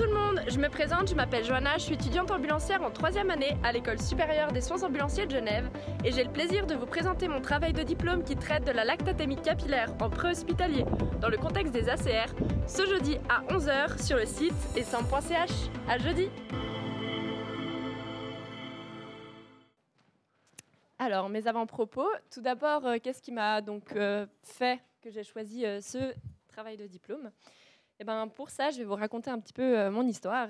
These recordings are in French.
Tout le monde, je me présente, je m'appelle Johanna, je suis étudiante ambulancière en troisième année à l'école supérieure des soins ambulanciers de Genève et j'ai le plaisir de vous présenter mon travail de diplôme qui traite de la lactatémie capillaire en préhospitalier dans le contexte des ACR ce jeudi à 11h sur le site essam.ch. À jeudi Alors, mes avant-propos, tout d'abord, euh, qu'est-ce qui m'a donc euh, fait que j'ai choisi euh, ce travail de diplôme? Eh ben, pour ça, je vais vous raconter un petit peu euh, mon histoire.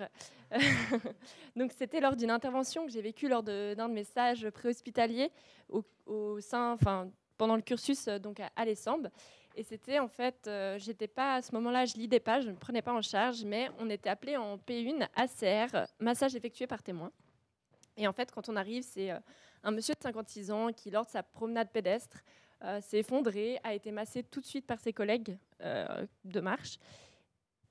Donc, c'était lors d'une intervention que j'ai vécue lors d'un de, mes stages préhospitaliers au, au sein, enfin, pendant le cursus euh, donc à, à Et c'était en fait, euh, j'étais pas à ce moment-là, je lidais pas, je ne prenais pas en charge, mais on était appelé en P1 ACR, massage effectué par témoin. Et en fait, quand on arrive, c'est un monsieur de 56 ans qui, lors de sa promenade pédestre, s'est effondré, a été massé tout de suite par ses collègues de marche.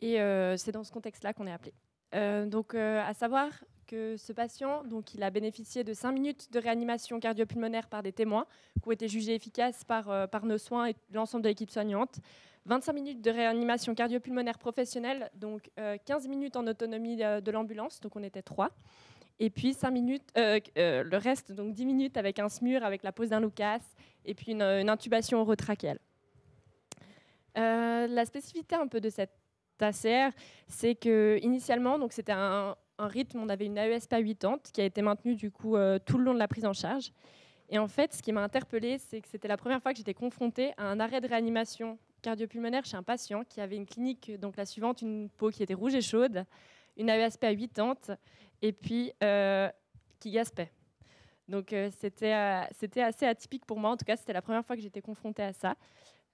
Et euh, c'est dans ce contexte-là qu'on est appelé. Euh, donc, euh, à savoir que ce patient, donc, il a bénéficié de 5 minutes de réanimation cardiopulmonaire par des témoins qui ont été jugés efficaces par, nos soins et l'ensemble de l'équipe soignante. 25 minutes de réanimation cardiopulmonaire professionnelle, donc 15 minutes en autonomie de, l'ambulance, donc on était 3. Et puis 5 minutes, le reste, donc 10 minutes avec un SMUR, avec la pose d'un Lucas, et puis une, intubation orotrachiale. la spécificité un peu de cette C'est que initialement, donc c'était un, rythme, on avait une AES pas 80 qui a été maintenue du coup euh, tout le long de la prise en charge. Et en fait, ce qui m'a interpellée, c'est que c'était la première fois que j'étais confrontée à un arrêt de réanimation cardiopulmonaire chez un patient qui avait une clinique, donc la suivante, une peau qui était rouge et chaude, une AESP à 80 et puis euh, qui gaspait. Donc euh, c'était assez atypique pour moi, en tout cas c'était la première fois que j'étais confrontée à ça.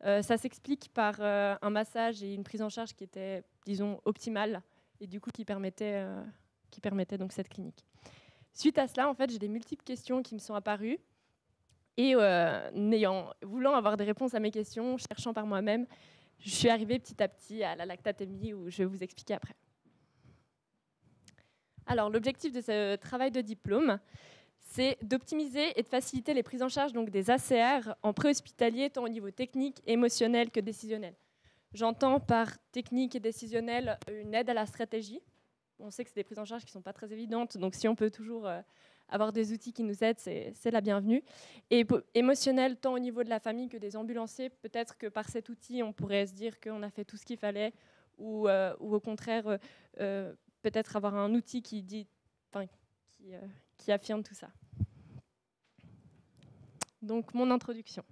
Euh, ça s'explique par euh, un massage et une prise en charge qui était, disons, optimale et du coup qui permettait, euh, qui donc cette clinique. Suite à cela, en fait, j'ai des multiples questions qui me sont apparues et n'ayant, voulant avoir des réponses à mes questions, cherchant par moi-même, je suis arrivée petit à petit à la lactatémie où je vais vous expliquer après. Alors, l'objectif de ce travail de diplôme, c'est d'optimiser et de faciliter les prises en charge donc, des ACR en préhospitalier, tant au niveau technique, émotionnel que décisionnel. J'entends par technique et décisionnel une aide à la stratégie. On sait que c'est des prises en charge qui ne sont pas très évidentes, donc si on peut toujours euh, avoir des outils qui nous aident, c'est la bienvenue. Et émotionnel, tant au niveau de la famille que des ambulanciers, peut-être que par cet outil, on pourrait se dire qu'on a fait tout ce qu'il fallait, ou, euh, au contraire, euh, peut-être avoir un outil qui dit, affirme tout ça. Donc, mon introduction.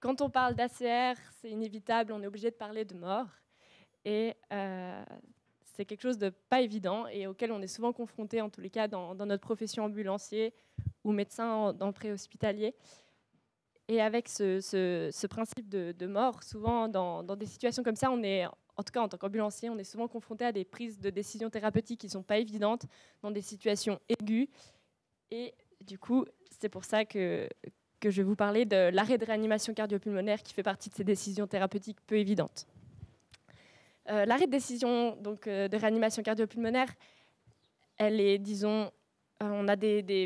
Quand on parle d'ACR, c'est inévitable, on est obligé de parler de mort. Et euh, c'est quelque chose de pas évident et auquel on est souvent confronté, en tous les cas, dans, notre profession ambulancier ou médecin dans le préhospitalier. Et avec ce, principe de, mort, souvent dans, dans, des situations comme ça, on est, en tout cas en tant qu'ambulancier, on est souvent confronté à des prises de décisions thérapeutiques qui ne sont pas évidentes, dans des situations aiguës. Et du coup, c'est pour ça que, je vais vous parler de l'arrêt de réanimation cardiopulmonaire qui fait partie de ces décisions thérapeutiques peu évidentes. Euh, l'arrêt de décision donc, euh, de réanimation cardiopulmonaire, elle est, disons, euh, on a des,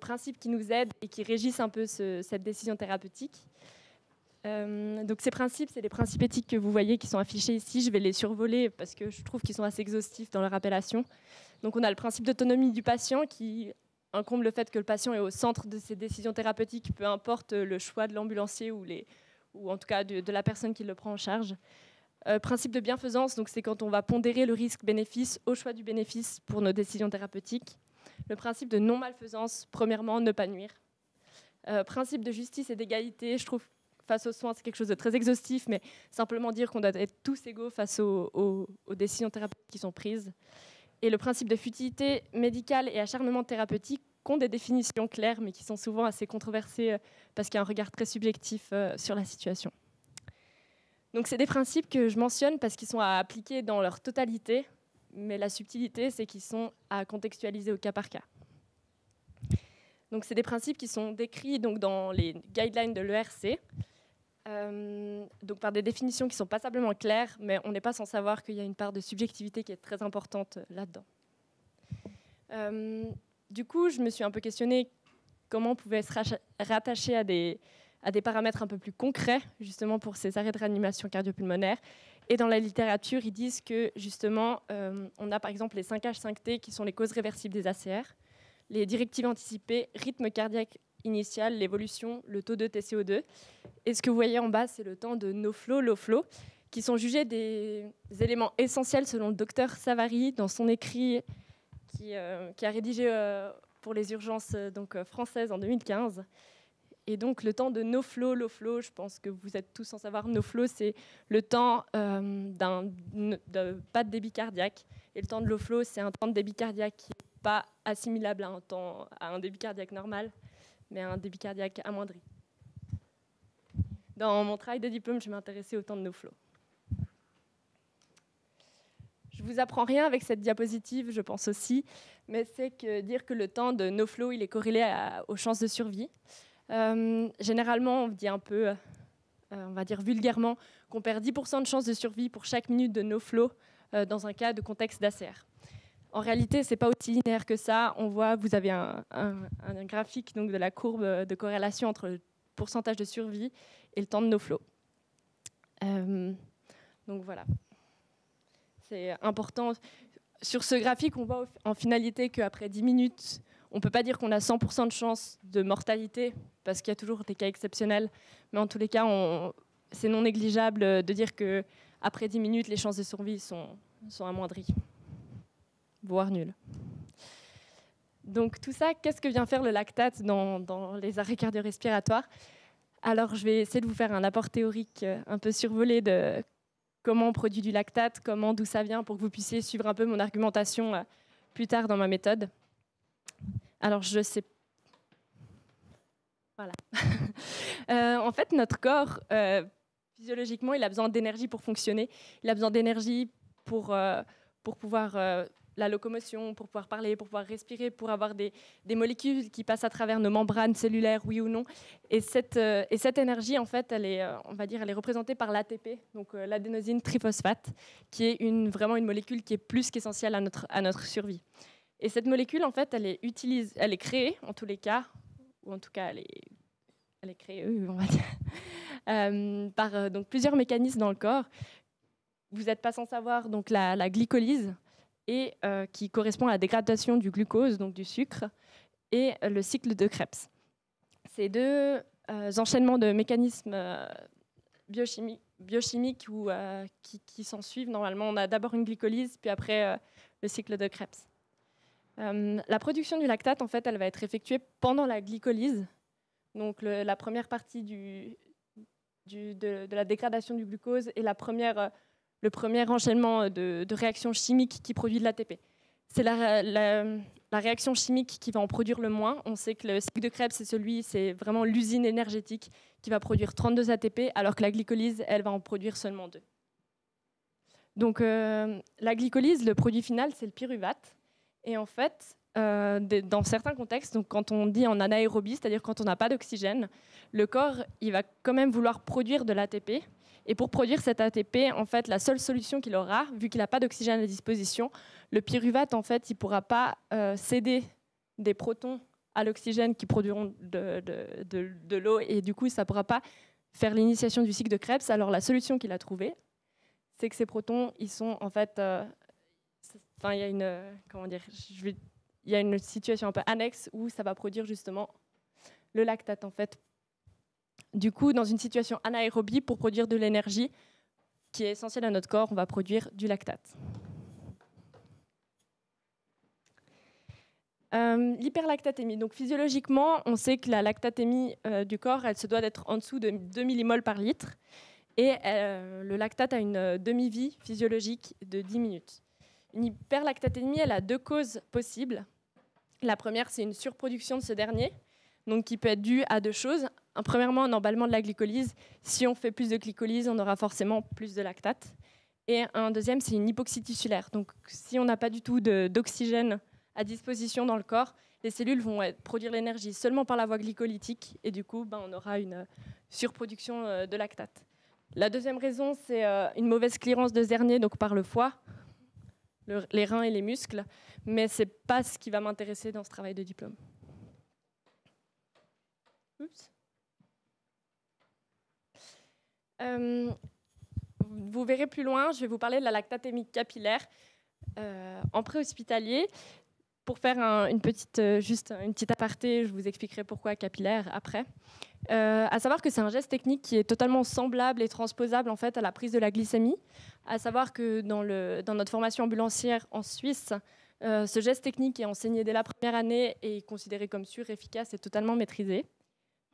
principes qui nous aident et qui régissent un peu cette décision thérapeutique. Donc ces principes, c'est les principes éthiques que vous voyez qui sont affichés ici. Je vais les survoler parce que je trouve qu'ils sont assez exhaustifs dans leur appellation. Donc on a le principe d'autonomie du patient qui incombe le fait que le patient est au centre de ses décisions thérapeutiques, peu importe le choix de l'ambulancier ou, ou en tout cas de, la personne qui le prend en charge. Euh, principe de bienfaisance, donc c'est quand on va pondérer le risque-bénéfice au choix du bénéfice pour nos décisions thérapeutiques. Le principe de non-malfaisance, premièrement, ne pas nuire. Euh, principe de justice et d'égalité, je trouve face aux soins, c'est quelque chose de très exhaustif, mais simplement dire qu'on doit être tous égaux face aux décisions thérapeutiques qui sont prises et le principe de futilité médicale et acharnement thérapeutique ont des définitions claires, mais qui sont souvent assez controversées euh, parce qu'il y a un regard très subjectif euh, sur la situation. Donc c'est des principes que je mentionne parce qu'ils sont à appliquer dans leur totalité, mais la subtilité, c'est qu'ils sont à contextualiser au cas par cas. Donc c'est des principes qui sont décrits donc, dans les guidelines de l'ERC, euh, donc par des définitions qui sont passablement claires, mais on n'est pas sans savoir qu'il y a une part de subjectivité qui est très importante là-dedans. Euh, du coup, je me suis un peu questionnée comment on pouvait se rattacher à des, à des paramètres un peu plus concrets, justement pour ces arrêts de réanimation cardiopulmonaire. Et dans la littérature, ils disent que justement, euh, on a par exemple les 5H5T qui sont les causes réversibles des ACR, les directives anticipées, rythme cardiaque initial, l'évolution, le taux de TCO2. Et ce que vous voyez en bas, c'est le temps de no-flow, low-flow, qui sont jugés des éléments essentiels selon le docteur Savary dans son écrit qui, euh, a rédigé euh, pour les urgences donc, françaises en 2015. Et donc le temps de no flow, low flow, je pense que vous êtes tous sans savoir, no flow, c'est le temps euh, d'un pas de débit cardiaque. Et le temps de low flow, c'est un temps de débit cardiaque qui n'est pas assimilable à un débit cardiaque normal, mais un débit cardiaque amoindri. Dans mon travail de diplôme, je m'intéressais au temps de no flow. Je vous apprends rien avec cette diapositive, je pense aussi, mais c'est que dire que le temps de no flow, il est corrélé aux chances de survie. Euh, généralement, on dit un peu, euh, on va dire vulgairement, qu'on perd 10% de chances de survie pour chaque minute de no-flow euh, dans un cas de contexte d'ACR. En réalité, ce n'est pas aussi linéaire que ça. On voit, vous avez un, graphique donc, de la courbe de corrélation entre le pourcentage de survie et le temps de no-flow. donc voilà. C'est important. Sur ce graphique, on voit en finalité qu'après 10 minutes on ne peut pas dire qu'on a 100% de chance de mortalité, parce qu'il y a toujours des cas exceptionnels, mais en tous les cas, c'est non négligeable de dire qu'après 10 minutes, les chances de survie sont, sont amoindries, voire nulles. Donc tout ça, qu'est-ce que vient faire le lactate dans, les arrêts cardio-respiratoires? Alors je vais essayer de vous faire un apport théorique euh, un peu survolé de comment on produit du lactate, comment, d'où ça vient, pour que vous puissiez suivre un peu mon argumentation euh, plus tard dans ma méthode. Alors, je sais. Voilà. Euh, en fait, notre corps, physiologiquement, il a besoin d'énergie pour fonctionner. Il a besoin d'énergie pour, pour pouvoir la locomotion, pour pouvoir parler, pour pouvoir respirer, pour avoir des, des, molécules qui passent à travers nos membranes cellulaires, oui ou non. Et cette, et cette énergie, en fait, elle est, on va dire, elle est représentée par l'ATP, donc l'adénosine triphosphate, qui est une, vraiment une molécule qui est plus qu'essentielle à notre, à notre survie. Et cette molécule, en fait, elle est, utilise, elle est créée, en tous les cas, ou en tout cas, elle est, elle est créée, on va dire, euh, par euh, donc, plusieurs mécanismes dans le corps. Vous n'êtes pas sans savoir donc, la, glycolyse, et, euh, qui correspond à la dégradation du glucose, donc du sucre, et le cycle de Krebs. Ces deux enchaînements de mécanismes biochimiques, ou, qui, qui s'en suivent, normalement, on a d'abord une glycolyse, puis après le cycle de Krebs. Euh, la production du lactate, en fait, elle va être effectuée pendant la glycolyse, donc la première partie du, de, la dégradation du glucose et la première, euh, le premier enchaînement de, réactions chimiques qui produit de l'ATP. C'est la, réaction chimique qui va en produire le moins. On sait que le cycle de Krebs, c'est celui, c'est vraiment l'usine énergétique qui va produire 32 ATP, alors que la glycolyse, elle va en produire seulement 2. Donc euh, la glycolyse, le produit final, c'est le pyruvate. Et en fait, euh, dans certains contextes, donc quand on dit en anaérobie, c'est-à-dire quand on n'a pas d'oxygène, le corps il va quand même vouloir produire de l'ATP. Et pour produire cet ATP, en fait, la seule solution qu'il aura, vu qu'il n'a pas d'oxygène à disposition, le pyruvate, en fait, il ne pourra pas euh, céder des protons à l'oxygène qui produiront de, l'eau, et du coup, ça ne pourra pas faire l'initiation du cycle de Krebs. Alors la solution qu'il a trouvée, c'est que ces protons, ils sont en fait euh, il y a une, il y a une situation un peu annexe où ça va produire justement le lactate en fait. Du coup, dans une situation anaérobie, pour produire de l'énergie qui est essentielle à notre corps, on va produire du lactate. Euh, l'hyperlactatémie. Donc physiologiquement, on sait que la lactatémie euh, du corps, elle se doit d'être en dessous de 2 millimoles par litre. Et le lactate a une demi-vie physiologique de 10 minutes. Une hyperlactatémie, elle a deux causes possibles. La première, c'est une surproduction de ce dernier, donc qui peut être due à deux choses. Premièrement, un emballement de la glycolyse. Si on fait plus de glycolyse, on aura forcément plus de lactate. Et un deuxième, c'est une hypoxie tissulaire. Donc, si on n'a pas du tout d'oxygène à disposition dans le corps, les cellules vont produire l'énergie seulement par la voie glycolytique, et du coup, ben, on aura une surproduction euh, de lactate. La deuxième raison, c'est euh, une mauvaise clearance de ce dernier, donc par le foie les reins et les muscles, mais ce n'est pas ce qui va m'intéresser dans ce travail de diplôme. Euh, vous verrez plus loin, je vais vous parler de la lactatémie capillaire euh, en préhospitalier. Pour faire une petite, euh, juste une petite aparté, je vous expliquerai pourquoi capillaire après. À savoir que c'est un geste technique qui est totalement semblable et transposable en fait à la prise de la glycémie. À savoir que dans, le, dans notre formation ambulancière en Suisse, ce geste technique est enseigné dès la première année et considéré comme sûr, efficace et totalement maîtrisé.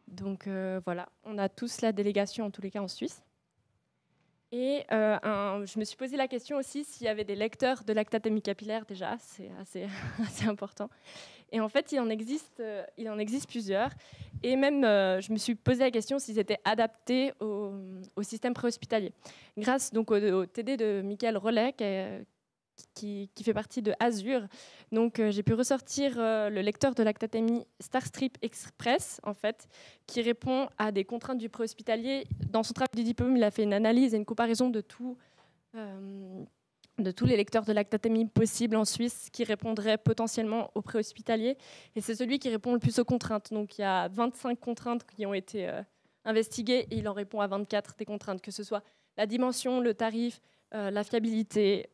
Donc voilà, on a tous la délégation en tous les cas en Suisse. Et euh, je me suis posé la question aussi s'il y avait des lecteurs de lactatémie capillaire déjà, c'est assez, important. Et en fait, il en existe, euh, plusieurs. Et même, euh, je me suis posé la question s'ils étaient adaptés au, système préhospitalier. Grâce donc au, au, TD de Michael Rollet, qui, qui, fait partie de Azure. Donc, euh, j'ai pu ressortir euh, le lecteur de lactatémie Starstrip Express, en fait, qui répond à des contraintes du préhospitalier. Dans son travail de diplôme, il a fait une analyse et une comparaison de. Euh, tous les lecteurs de lactatémie possibles en Suisse qui répondraient potentiellement au préhospitalier. Et c'est celui qui répond le plus aux contraintes. Donc il y a 25 contraintes qui ont été investiguées et il en répond à 24 des contraintes, que ce soit la dimension, le tarif, la fiabilité,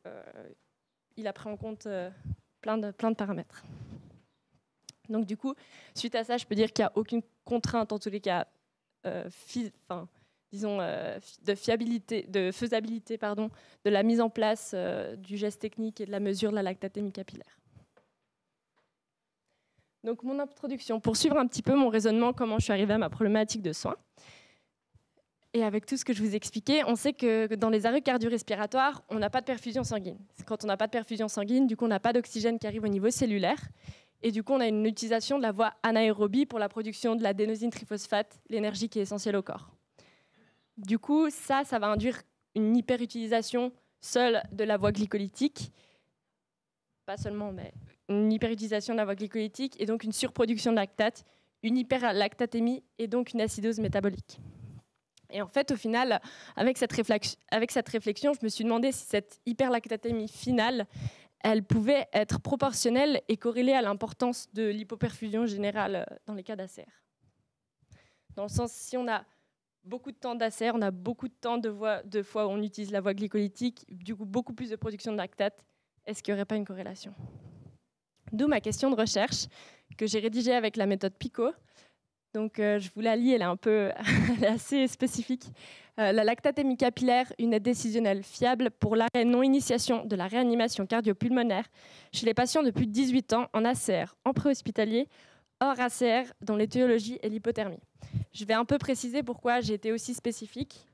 il a pris en compte euh, plein, de, paramètres. Donc du coup, suite à ça, je peux dire qu'il n'y a aucune contrainte, en tous les cas, euh, euh, de fiabilité, de faisabilité, pardon, de la mise en place du geste technique et de la mesure de la lactatémie capillaire. Donc mon introduction, pour suivre un petit peu mon raisonnement, comment je suis arrivée à ma problématique de soins. Et avec tout ce que je vous expliquais, on sait que dans les arrêts cardio-respiratoires, on n'a pas de perfusion sanguine. Quand on n'a pas de perfusion sanguine, du coup, on n'a pas d'oxygène qui arrive au niveau cellulaire. Et du coup, on a une utilisation de la voie anaérobie pour la production de l'adénosine triphosphate, l'énergie qui est essentielle au corps. Du coup, ça, ça va induire une hyperutilisation seule de la voie glycolytique. Pas seulement, mais une hyperutilisation de la voie glycolytique et donc une surproduction de lactate, une hyperlactatémie et donc une acidose métabolique. Et en fait, au final, avec cette, réflexion, je me suis demandé si cette hyperlactatémie finale, elle pouvait être proportionnelle et corrélée à l'importance de l'hypoperfusion générale euh, dans les cas d'ACR. Dans le sens, si on a beaucoup de temps d'ACR, on a beaucoup de temps de, de fois où on utilise la voie glycolytique, du coup beaucoup plus de production de lactate, est-ce qu'il n'y aurait pas une corrélation? D'où ma question de recherche que j'ai rédigée avec la méthode PICO, donc, euh, je vous la lis, elle est un peu assez spécifique. Euh, la lactatémie capillaire, une aide décisionnelle fiable pour l'arrêt non-initiation de la réanimation cardio-pulmonaire chez les patients de plus de 18 ans en ACR, en préhospitalier, hors ACR, dont l'étiologie est l'hypothermie. Je vais un peu préciser pourquoi j'ai été aussi spécifique.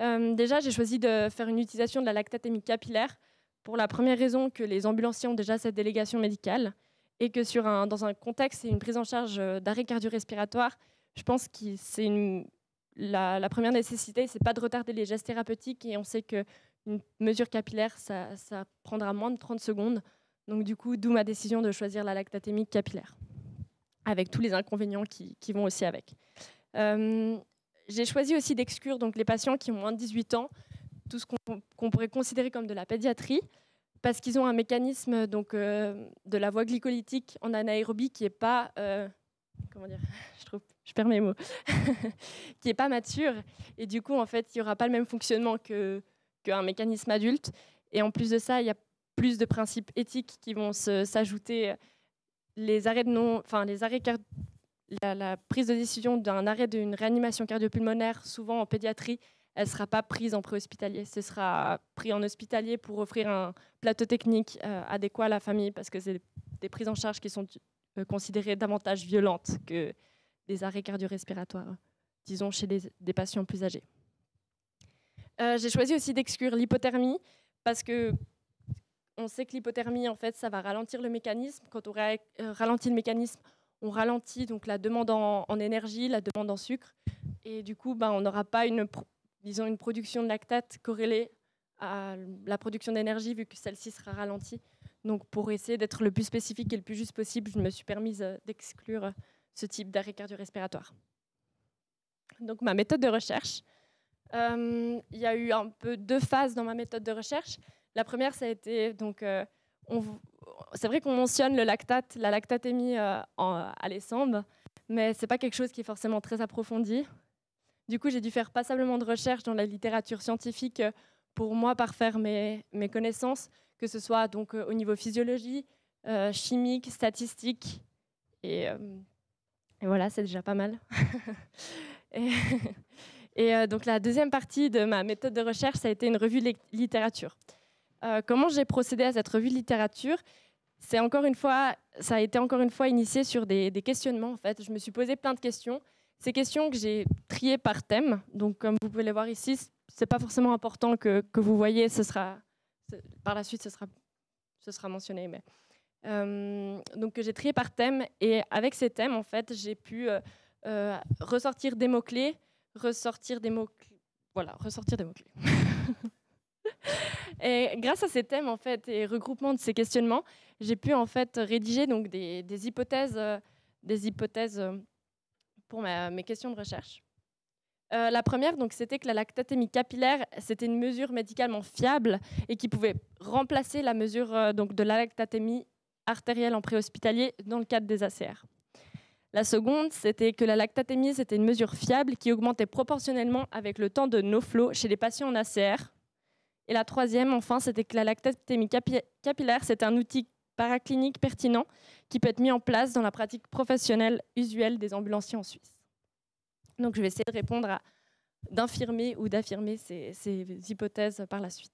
Euh, déjà, j'ai choisi de faire une utilisation de la lactatémie capillaire pour la première raison que les ambulanciers ont déjà cette délégation médicale et que sur un, dans un contexte et une prise en charge euh, d'arrêt cardio-respiratoire, je pense que c'est la, première nécessité, c'est pas de retarder les gestes thérapeutiques et on sait qu'une mesure capillaire, ça, prendra moins de 30 secondes. Donc du coup, d'où ma décision de choisir la lactatémie capillaire, avec tous les inconvénients qui, qui vont aussi avec. Euh, j'ai choisi aussi d'exclure donc les patients qui ont moins de 18 ans, tout ce qu'on pourrait considérer comme de la pédiatrie, parce qu'ils ont un mécanisme donc, euh, de la voie glycolytique en anaérobie qui n'est pas, euh, comment dire, je, trouve, je perds mes mots, qui n'est pas mature. Et du coup, en fait, il n'y aura pas le même fonctionnement qu'un mécanisme adulte. Et en plus de ça, il y a plus de principes éthiques qui vont s'ajouter. Les arrêts de non, enfin les arrêts la, la prise de décision d'un arrêt d'une réanimation cardiopulmonaire, souvent en pédiatrie, elle ne sera pas prise en préhospitalier. Ce sera pris en hospitalier pour offrir un plateau technique euh, adéquat à la famille parce que c'est des prises en charge qui sont euh, considérées davantage violentes que des arrêts cardio-respiratoires, disons chez des patients plus âgés. Euh, j'ai choisi aussi d'exclure l'hypothermie parce que on sait que l'hypothermie, en fait, ça va ralentir le mécanisme. Quand on ralentit le mécanisme, on ralentit donc la demande en, énergie, la demande en sucre. Et du coup, ben, on n'aura pas une, disons, une production de lactate corrélée à la production d'énergie, vu que celle-ci sera ralentie. Donc, pour essayer d'être le plus spécifique et le plus juste possible, je me suis permise euh, d'exclure euh, ce type d'arrêt cardio-respiratoire. Donc, ma méthode de recherche, euh, il y a eu un peu deux phases dans ma méthode de recherche. La première, ça a été donc, c'est vrai qu'on mentionne le lactate, la lactatémie à l'ESAMB, mais c'est pas quelque chose qui est forcément très approfondi. Du coup, j'ai dû faire passablement de recherches dans la littérature scientifique euh, pour moi parfaire mes, connaissances, que ce soit donc au niveau physiologie, chimique, statistique. Et, voilà, c'est déjà pas mal. et, donc la deuxième partie de ma méthode de recherche, ça a été une revue de littérature. comment j'ai procédé à cette revue de littérature? C'est encore une fois, ça a été encore une fois initié sur des, questionnements. En fait, je me suis posé plein de questions. Ces questions que j'ai triées par thème. Donc, comme vous pouvez les voir ici, c'est pas forcément important que, vous voyez. Ce sera par la suite, ce sera, mentionné. Mais euh, donc, j'ai trié par thème et avec ces thèmes, en fait, j'ai pu euh, euh, ressortir des mots clés, ressortir des mots, voilà, ressortir des mots clés. Et grâce à ces thèmes en fait et regroupement de ces questionnements, j'ai pu en fait rédiger donc des, hypothèses, des hypothèses pour mes questions de recherche. Euh, la première, c'était que la lactatémie capillaire, c'était une mesure médicalement fiable et qui pouvait remplacer la mesure donc, de la lactatémie artérielle en préhospitalier dans le cadre des ACR. La seconde, c'était que la lactatémie, c'était une mesure fiable qui augmentait proportionnellement avec le temps de no-flow chez les patients en ACR, et la troisième, enfin, c'était que la lactatémie capillaire, c'est un outil paraclinique pertinent qui peut être mis en place dans la pratique professionnelle usuelle des ambulanciers en Suisse. Donc, je vais essayer de répondre à d'infirmer ou d'affirmer ces, hypothèses par la suite.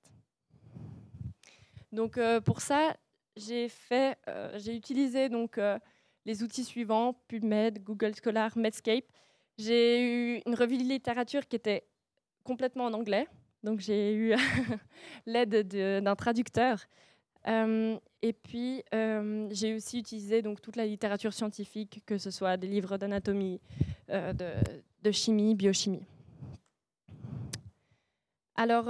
Donc, euh, pour ça, j'ai euh, utilisé donc euh, les outils suivants PubMed, Google Scholar, Medscape. J'ai eu une revue de littérature qui était complètement en anglais, donc j'ai eu l'aide d'un traducteur. Euh, et puis euh, j'ai aussi utilisé donc toute la littérature scientifique, que ce soit des livres d'anatomie, euh, de, chimie, biochimie. Alors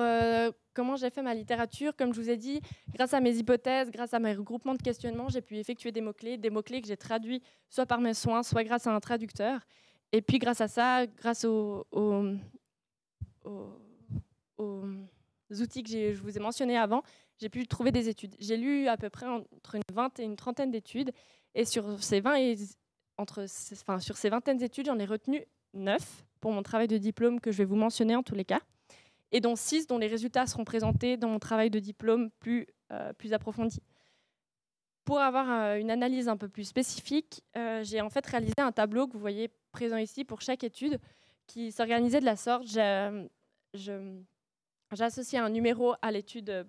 comment j'ai fait ma littérature? Comme je vous ai dit, grâce à mes hypothèses, grâce à mes regroupements de questionnements, j'ai pu effectuer des mots-clés, des mots-clés que j'ai traduits soit par mes soins, soit grâce à un traducteur. Et puis grâce à ça, grâce au, outils que je vous ai mentionnés avant, j'ai pu trouver des études. J'ai lu à peu près entre une vingtaine et une trentaine d'études, et sur ces, 20 et, entre, enfin, sur ces vingtaines d'études, j'en ai retenu 9 pour mon travail de diplôme que je vais vous mentionner en tous les cas, et dont 6 dont les résultats seront présentés dans mon travail de diplôme plus, euh, plus approfondi. Pour avoir euh, une analyse un peu plus spécifique, euh, j'ai en fait réalisé un tableau que vous voyez présent ici pour chaque étude qui s'organisait de la sorte. J'associais un numéro à l'étude,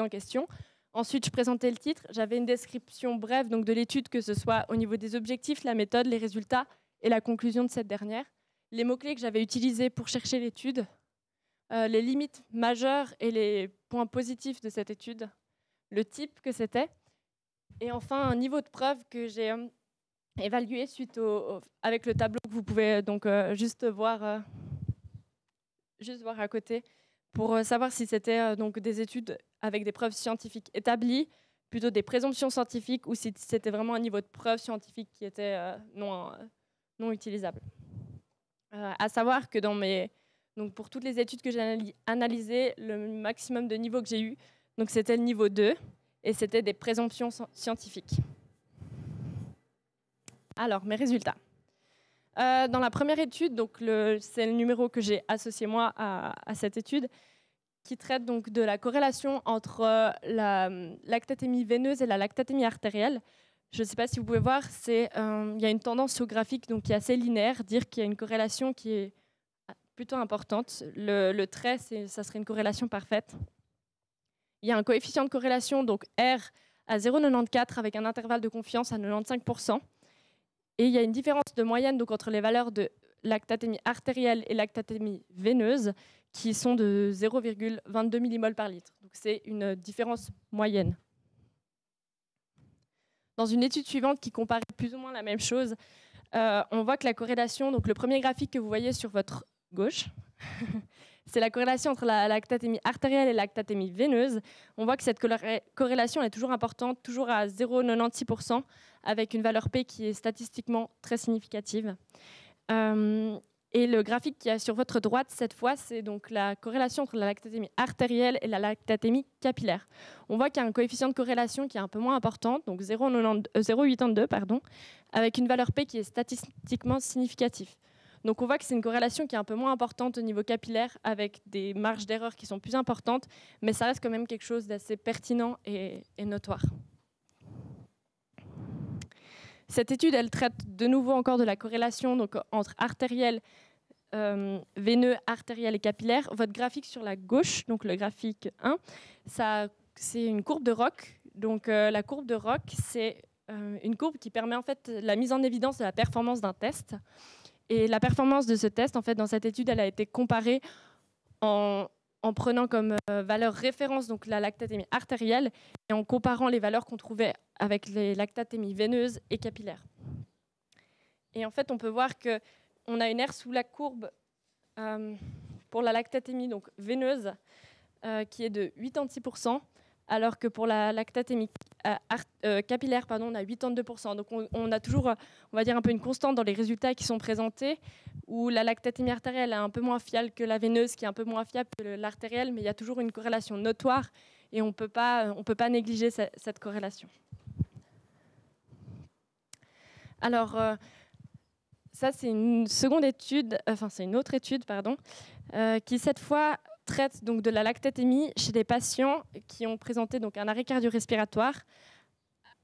en question. Ensuite, je présentais le titre. J'avais une description brève donc, de l'étude, que ce soit au niveau des objectifs, la méthode, les résultats et la conclusion de cette dernière. Les mots-clés que j'avais utilisés pour chercher l'étude, euh, les limites majeures et les points positifs de cette étude, le type que c'était, et enfin un niveau de preuve que j'ai euh, évalué suite au, avec le tableau que vous pouvez donc euh, juste voir, juste voir à côté pour euh, savoir si c'était euh, donc des études avec des preuves scientifiques établies, plutôt des présomptions scientifiques, ou si c'était vraiment un niveau de preuve scientifique qui était euh, non, non utilisable. à savoir que dans mes, donc pour toutes les études que j'ai analysées, le maximum de niveau que j'ai eu, c'était le niveau 2, et c'était des présomptions scientifiques. Alors, mes résultats. Dans la première étude, donc c'est le numéro que j'ai associé moi à, cette étude, qui traite donc de la corrélation entre euh, la lactatémie veineuse et la lactatémie artérielle. Je ne sais pas si vous pouvez voir, euh, il y a une tendance géographique donc, qui est assez linéaire, dire qu'il y a une corrélation qui est plutôt importante. Le trait, ça serait une corrélation parfaite. Il y a un coefficient de corrélation, donc R, à 0,94 avec un intervalle de confiance à 95%. Et il y a une différence de moyenne donc, entre les valeurs de lactatémie artérielle et lactatémie veineuse qui sont de 0,22 mmol par litre. Donc c'est une différence moyenne. Dans une étude suivante qui comparait plus ou moins la même chose, euh, on voit que la corrélation, donc le premier graphique que vous voyez sur votre gauche, c'est la corrélation entre la lactatémie artérielle et la lactatémie veineuse. On voit que cette corrélation est toujours importante, toujours à 0,96%, avec une valeur P qui est statistiquement très significative. Euh, et le graphique qui est sur votre droite, cette fois, c'est donc la corrélation entre la lactatémie artérielle et la lactatémie capillaire. On voit qu'il y a un coefficient de corrélation qui est un peu moins important, donc 0,82, euh, pardon, avec une valeur P qui est statistiquement significative. Donc on voit que c'est une corrélation qui est un peu moins importante au niveau capillaire, avec des marges d'erreur qui sont plus importantes, mais ça reste quand même quelque chose d'assez pertinent et, notoire. Cette étude, elle traite de nouveau encore de la corrélation entre artériel, euh, veineux, artériel et capillaire. Votre graphique sur la gauche, donc le graphique 1, c'est une courbe de Rock. Donc euh, la courbe de Rock, c'est euh, une courbe qui permet en fait la mise en évidence de la performance d'un test. Et la performance de ce test, en fait, dans cette étude, elle a été comparée en, prenant comme euh, valeur référence donc la lactatémie artérielle et en comparant les valeurs qu'on trouvait avec les lactatémies veineuses et capillaires. Et en fait, on peut voir que on a une aire sous la courbe euh, pour la lactatémie donc veineuse qui est de 86% alors que pour la lactatémie euh, euh, capillaire, pardon, on a 82%. Donc on, a toujours, on va dire, un peu une constante dans les résultats qui sont présentés, où la lactatémie artérielle est un peu moins fiable que la veineuse, qui est un peu moins fiable que l'artérielle, mais il y a toujours une corrélation notoire et on ne peut pas négliger cette, corrélation. Alors, euh, ça, c'est une seconde étude, enfin, c'est une autre étude, pardon, qui cette fois traite donc de la lactatémie chez des patients qui ont présenté donc un arrêt cardio-respiratoire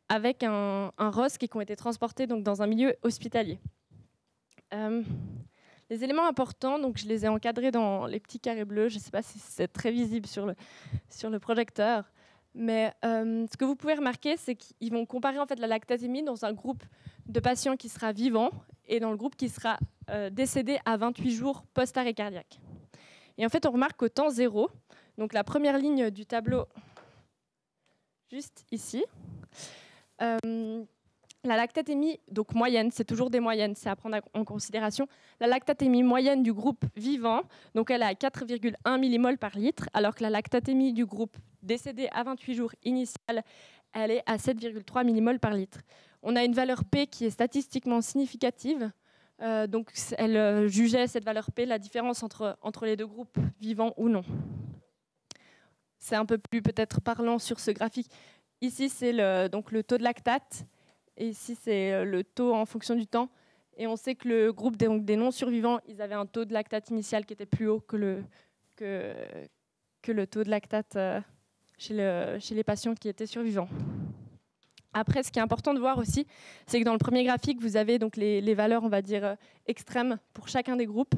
avec un, un ROS qui ont été transportés donc dans un milieu hospitalier. Euh, les éléments importants, donc je les ai encadrés dans les petits carrés bleus. Je ne sais pas si c'est très visible sur le, sur le projecteur, mais euh, ce que vous pouvez remarquer, c'est qu'ils vont comparer en fait la lactatémie dans un groupe de patients qui sera vivant et dans le groupe qui sera euh, décédé à 28 jours post-arrêt cardiaque. Et en fait, on remarque qu'au temps zéro, donc la première ligne du tableau, juste ici, euh, la lactatémie, donc moyenne, c'est toujours des moyennes, c'est à prendre en considération. La lactatémie moyenne du groupe vivant, donc elle est à 4,1 millimoles par litre, alors que la lactatémie du groupe décédé à 28 jours initial, elle est à 7,3 millimoles par litre. On a une valeur P qui est statistiquement significative, euh, donc, elle euh, jugeait cette valeur P, la différence entre, entre les deux groupes, vivants ou non. C'est un peu plus peut-être parlant sur ce graphique. Ici, c'est le, donc le taux de lactate, et ici, c'est euh, le taux en fonction du temps. Et on sait que le groupe des, non-survivants, ils avaient un taux de lactate initial qui était plus haut que le, que le taux de lactate chez, le, chez les patients qui étaient survivants. Après, ce qui est important de voir aussi, c'est que dans le premier graphique, vous avez donc les, valeurs, on va dire, euh, extrêmes pour chacun des groupes.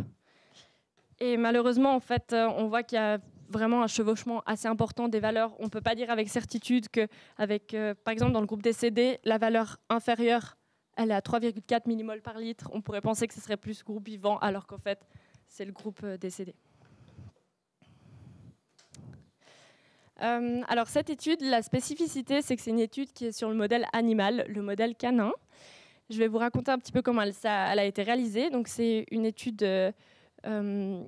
Et malheureusement, euh, on voit qu'il y a vraiment un chevauchement assez important des valeurs. On ne peut pas dire avec certitude que, euh, par exemple, dans le groupe décédé, la valeur inférieure, elle est à 3,4 millimoles par litre. On pourrait penser que ce serait plus groupe vivant, alors qu'en fait, c'est le groupe décédé. Euh, alors cette étude, la spécificité, c'est que c'est une étude qui est sur le modèle animal, le modèle canin. Je vais vous raconter un petit peu comment elle, a été réalisée. Donc c'est une étude, euh,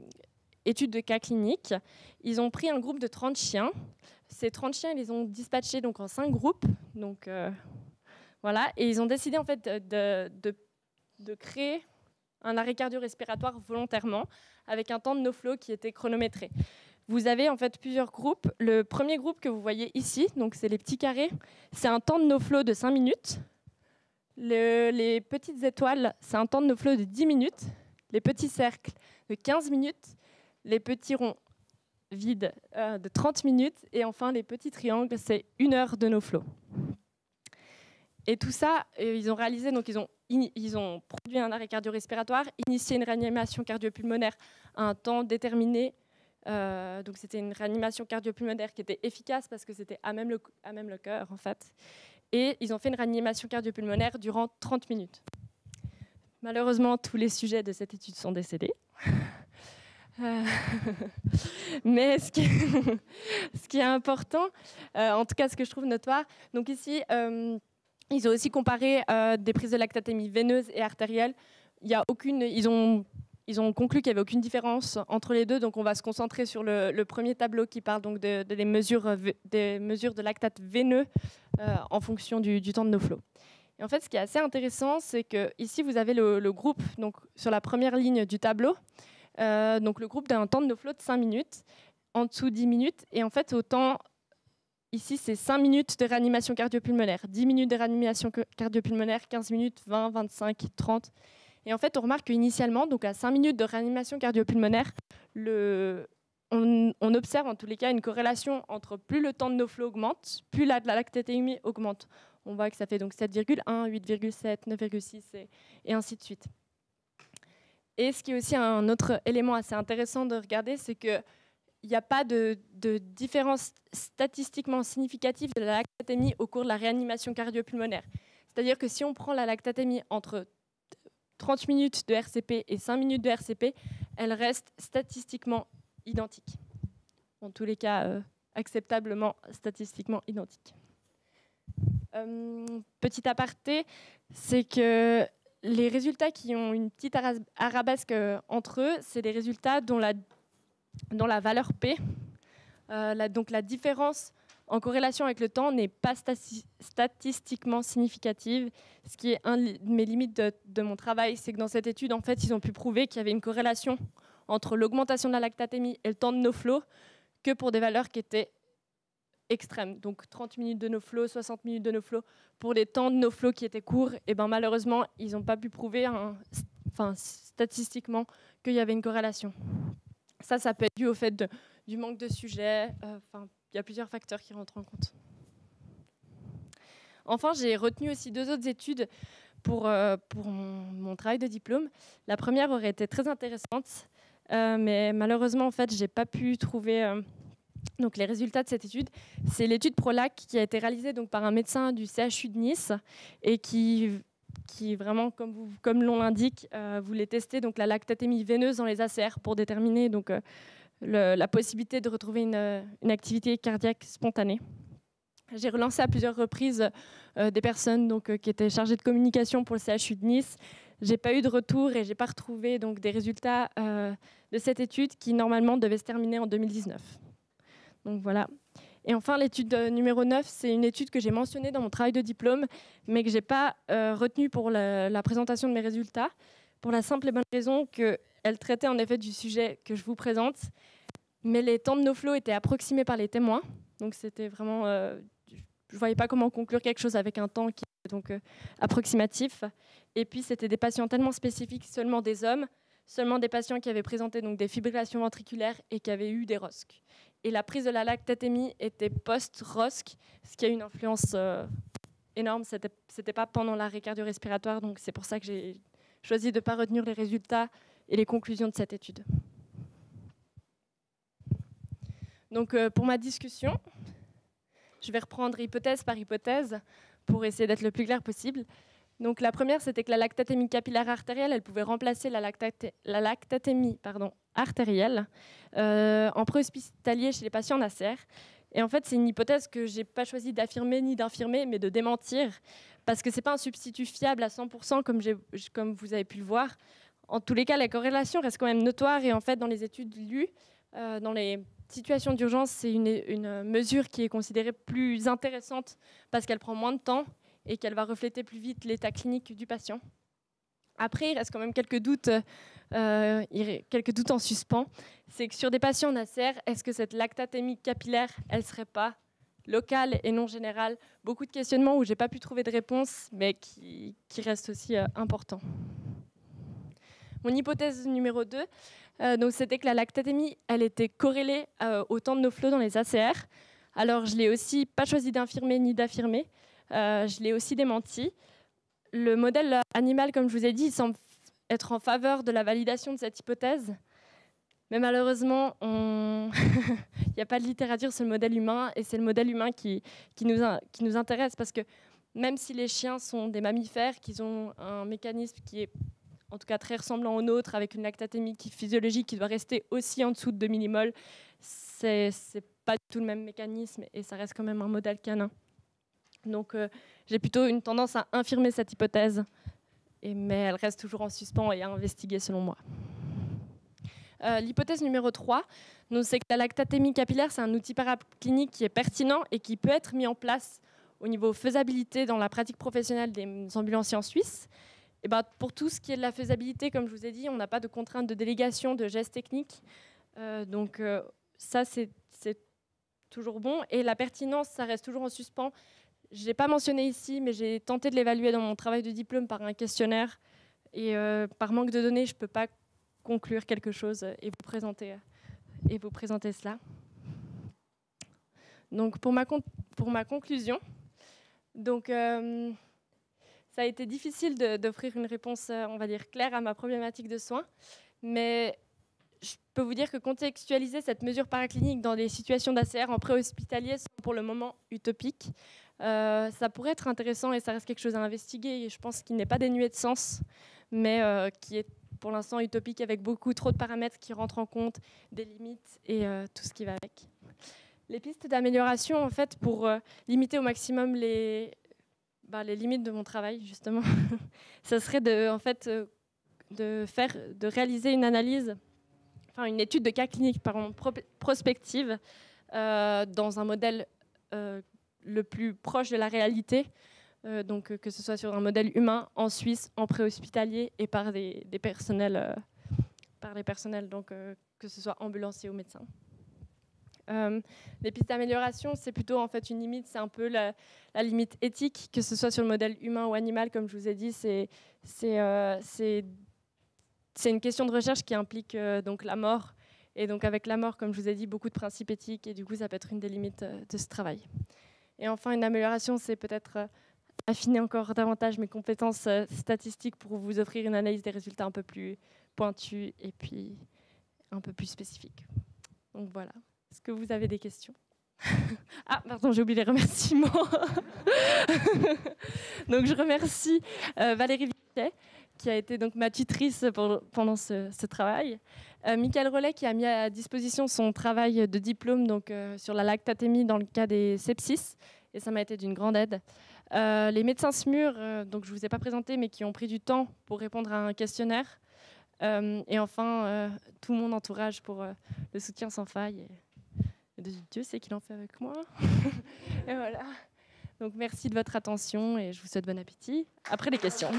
étude de cas clinique. Ils ont pris un groupe de 30 chiens. Ces 30 chiens, ils les ont dispatchés donc en 5 groupes. Donc euh, voilà, et ils ont décidé en fait de, de créer un arrêt cardio-respiratoire volontairement avec un temps de no-flow qui était chronométré vous avez en fait plusieurs groupes. Le premier groupe que vous voyez ici, donc c'est les petits carrés, c'est un temps de no-flow de 5 minutes. les petites étoiles, c'est un temps de no-flow de 10 minutes. Les petits cercles de 15 minutes. Les petits ronds vides euh, de 30 minutes. Et enfin, les petits triangles, c'est une heure de no-flow. Et tout ça, euh, ils ont réalisé, donc ils ont, ils ont produit un arrêt cardio-respiratoire, initié une réanimation cardiopulmonaire à un temps déterminé euh, donc c'était une réanimation cardiopulmonaire qui était efficace parce que c'était à même le, à cœur en fait. Et ils ont fait une réanimation cardiopulmonaire durant 30 minutes. Malheureusement, tous les sujets de cette étude sont décédés. Euh, mais ce qui, est, ce qui, est important, euh, en tout cas ce que je trouve notoire, donc ici, ils ont aussi comparé des prises de lactatémie veineuse et artérielle. Il y a aucune, ils ont ils ont conclu qu'il n'y avait aucune différence entre les deux, donc on va se concentrer sur le, premier tableau qui parle donc de, des, mesures, des mesures de lactate veineux euh, en fonction du, temps de nos flots. Et en fait, ce qui est assez intéressant, c'est que ici vous avez le, groupe donc sur la première ligne du tableau, euh, donc le groupe d'un temps de no flow de 5 minutes, en dessous 10 minutes, et en fait au temps Ici, c'est 5 minutes de réanimation cardiopulmonaire, 10 minutes de réanimation cardiopulmonaire, 15 minutes, 20, 25, 30. Et en fait, on remarque qu'initialement, donc à 5 minutes de réanimation cardio-pulmonaire, on, observe en tous les cas une corrélation entre plus le temps de nos flots augmente, plus la, la lactatémie augmente. On voit que ça fait donc 7,1, 8,7, 9,6 et, et ainsi de suite. Et ce qui est aussi un autre élément assez intéressant de regarder, c'est qu'il n'y a pas de, de, différence statistiquement significative de la lactatémie au cours de la réanimation cardio-pulmonaire. C'est-à-dire que si on prend la lactatémie entre 30 minutes de RCP et 5 minutes de RCP, elle reste statistiquement identique. En tous les cas, euh, acceptablement statistiquement identique. Euh, petit aparté, c'est que les résultats qui ont une petite arabesque euh, entre eux, c'est des résultats dont la, dont la valeur P, donc la différence en corrélation avec le temps n'est pas statistiquement significative. Ce qui est un de mes limites de, mon travail, c'est que dans cette étude, en fait, ils ont pu prouver qu'il y avait une corrélation entre l'augmentation de la lactatémie et le temps de nos flots que pour des valeurs qui étaient extrêmes. Donc 30 minutes de nos flots, 60 minutes de nos flots. Pour les temps de nos flots qui étaient courts, et eh ben, malheureusement, ils n'ont pas pu prouver enfin, statistiquement qu'il y avait une corrélation. Ça, ça peut être dû au fait du manque de sujets, euh, il y a plusieurs facteurs qui rentrent en compte. Enfin, j'ai retenu aussi deux autres études pour, euh, pour mon, travail de diplôme. La première aurait été très intéressante, euh, mais malheureusement, en fait, j'ai pas pu trouver euh, donc les résultats de cette étude. C'est l'étude PROLAC qui a été réalisée donc par un médecin du CHU de Nice et qui qui vraiment, comme, comme l'on l'indique, voulait tester donc la lactatémie veineuse dans les ACR pour déterminer donc la possibilité de retrouver une, activité cardiaque spontanée. J'ai relancé à plusieurs reprises euh, des personnes donc, euh, qui étaient chargées de communication pour le CHU de Nice. J'ai pas eu de retour et j'ai pas retrouvé donc, des résultats euh, de cette étude qui normalement devait se terminer en 2019. Donc voilà. Et enfin, l'étude numéro 9, c'est une étude que j'ai mentionnée dans mon travail de diplôme, mais que je n'ai pas retenue pour la, présentation de mes résultats, pour la simple et bonne raison qu'elle traitait en effet du sujet que je vous présente, mais les temps de nos flots étaient approximés par les témoins. Donc c'était vraiment, euh, je ne voyais pas comment conclure quelque chose avec un temps qui est donc euh, approximatif. Et puis c'était des patients tellement spécifiques, seulement des hommes, seulement des patients qui avaient présenté donc des fibrillations ventriculaires et qui avaient eu des ROSC. Et la prise de la lactatémie était post-ROSC, ce qui a une influence euh, énorme. C'était, c'était pas pendant l'arrêt cardio-respiratoire, donc c'est pour ça que j'ai choisi de ne pas retenir les résultats et les conclusions de cette étude. Donc euh, pour ma discussion, je vais reprendre hypothèse par hypothèse pour essayer d'être le plus clair possible. Donc la première, c'était que la lactatémie capillaire artérielle, elle pouvait remplacer la, lactatémie artérielle euh, en pré-hospitalier chez les patients en ACR. Et en fait, c'est une hypothèse que je n'ai pas choisi d'affirmer ni d'infirmer, mais de démentir, parce que ce n'est pas un substitut fiable à 100%, comme, comme vous avez pu le voir. En tous les cas, la corrélation reste quand même notoire, et en fait, dans les études lues, euh, dans les situation d'urgence, c'est une, mesure qui est considérée plus intéressante parce qu'elle prend moins de temps et qu'elle va refléter plus vite l'état clinique du patient. Après, il reste quand même quelques doutes, euh, quelques doutes en suspens. C'est que sur des patients en est-ce que cette lactatémie capillaire, elle serait pas locale et non générale? Beaucoup de questionnements où j'ai pas pu trouver de réponse, mais qui, restent aussi euh, importants. Mon hypothèse numéro 2, euh, c'était que la lactatémie, elle était corrélée euh, au temps de nos flots dans les ACR. Alors je l'ai aussi pas choisi d'infirmer ni d'affirmer, euh, je l'ai aussi démenti. Le modèle animal, comme je vous ai dit, semble être en faveur de la validation de cette hypothèse. Mais malheureusement, il n'y a pas de littérature sur le modèle humain, et c'est le modèle humain qui nous intéresse, parce que même si les chiens sont des mammifères, qu'ils ont un mécanisme qui est en tout cas très ressemblant au nôtre, avec une lactatémie physiologique qui doit rester aussi en dessous de 2 millimoles, c'est pas du tout le même mécanisme et ça reste quand même un modèle canin. Donc euh, j'ai plutôt une tendance à infirmer cette hypothèse, mais elle reste toujours en suspens et à investiguer selon moi. Euh, l'hypothèse numéro 3, c'est que la lactatémie capillaire, c'est un outil paraclinique qui est pertinent et qui peut être mis en place au niveau faisabilité dans la pratique professionnelle des ambulanciers en Suisse. Eh ben, pour tout ce qui est de la faisabilité, comme je vous ai dit, on n'a pas de contrainte de délégation de gestes techniques. Euh, donc euh, ça, c'est toujours bon. Et la pertinence, ça reste toujours en suspens. Je n'ai pas mentionné ici, mais j'ai tenté de l'évaluer dans mon travail de diplôme par un questionnaire. Et par manque de données, je ne peux pas conclure quelque chose et vous présenter, et vous présenter cela. Donc pour ma, pour ma conclusion, donc, ça a été difficile d'offrir une réponse, on va dire, claire à ma problématique de soins, mais je peux vous dire que contextualiser cette mesure paraclinique dans des situations d'ACR en préhospitalier sont pour le moment utopiques. Euh, ça pourrait être intéressant et ça reste quelque chose à investiguer je pense qu'il n'est pas dénué de sens, mais euh, qui est pour l'instant utopique avec beaucoup trop de paramètres qui rentrent en compte, des limites et euh, tout ce qui va avec. Les pistes d'amélioration, en fait, pour limiter au maximum les, bah, les limites de mon travail, justement, ça serait de, en fait, de, faire, de réaliser une analyse enfin une étude de cas clinique pardon, prospective euh, dans un modèle euh, le plus proche de la réalité, euh, donc que ce soit sur un modèle humain en Suisse, en préhospitalier et par des, personnels, par les personnels, donc que ce soit ambulanciers ou médecins. les pistes d'amélioration, c'est plutôt en fait une limite, c'est un peu la, limite éthique, que ce soit sur le modèle humain ou animal, comme je vous ai dit, c'est c'est une question de recherche qui implique euh, donc la mort. Et donc avec la mort, comme je vous ai dit, beaucoup de principes éthiques. Et du coup, ça peut être une des limites euh, de ce travail. Et enfin, une amélioration, c'est peut-être euh, affiner encore davantage mes compétences statistiques pour vous offrir une analyse des résultats un peu plus pointue et puis un peu plus spécifique. Donc voilà. Est-ce que vous avez des questions? Ah, pardon, j'ai oublié les remerciements. donc, je remercie Valérie Vichet, qui a été donc ma tutrice pendant ce, travail. Euh, Michael Rollet qui a mis à disposition son travail de diplôme donc, euh, sur la lactatémie dans le cas des sepsis, et ça m'a été d'une grande aide. Euh, les médecins SMUR, donc je ne vous ai pas présenté, mais qui ont pris du temps pour répondre à un questionnaire. et enfin, tout mon entourage pour le soutien sans faille. Dieu sait qu'il en fait avec moi. et voilà. Donc merci de votre attention et je vous souhaite bon appétit. Après les questions.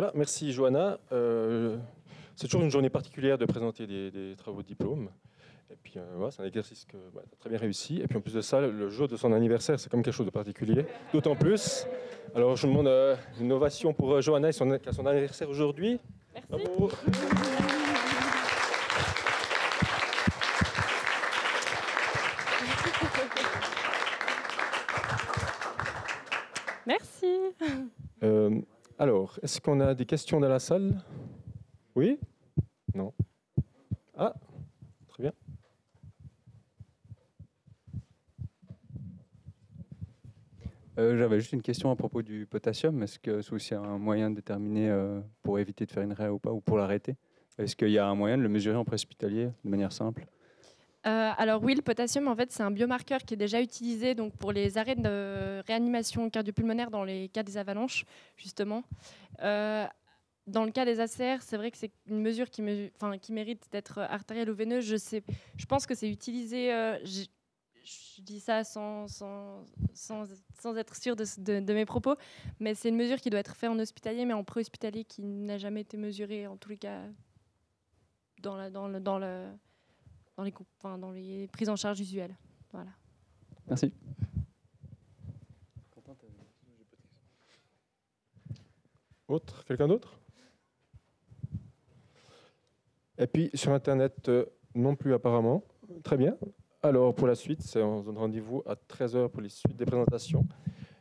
Voilà, merci Johanna. Euh, c'est toujours une journée particulière de présenter des, travaux de diplôme. Et puis euh, voilà, c'est un exercice que tu as très bien réussi. Et puis en plus de ça, le jour de son anniversaire, c'est comme quelque chose de particulier. D'autant plus. Alors je vous demande euh, une ovation pour Johanna qui a son anniversaire aujourd'hui. Merci. Merci. Alors, est-ce qu'on a des questions dans la salle? Oui? Non. Ah, très bien. Euh, j'avais juste une question à propos du potassium. Est-ce que c'est aussi un moyen de déterminer euh, pour éviter de faire une raie ou pas, ou pour l'arrêter? Est-ce qu'il y a un moyen de le mesurer en préhospitalier de manière simple? Euh, alors oui, le potassium, en fait, c'est un biomarqueur qui est déjà utilisé donc, pour les arrêts de réanimation cardiopulmonaire dans les cas des avalanches, justement. Euh, dans le cas des ACR, c'est vrai que c'est une mesure qui, mérite d'être artérielle ou veineuse. Je, pense que c'est utilisé, euh, je, dis ça sans, être sûr de, mes propos, mais c'est une mesure qui doit être faite en hospitalier, mais en pré-hospitalier qui n'a jamais été mesurée, en tous les cas, dans le dans les, enfin, dans les prises en charge usuelles. Voilà. Merci. Autre? Quelqu'un d'autre? Et puis sur Internet, euh, non plus apparemment. Très bien. Alors pour la suite, on se donne rendez-vous à 13h pour les suites des présentations.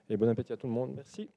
Et bon appétit à tout le monde. Merci.